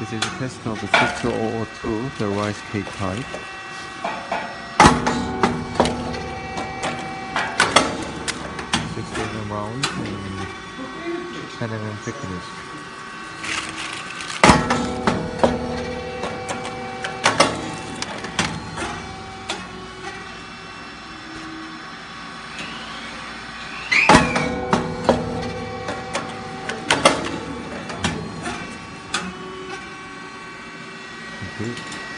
This is a test of the 6002, the rice cake type. Six Sixteen rounds and ten mm thickness. Uhum.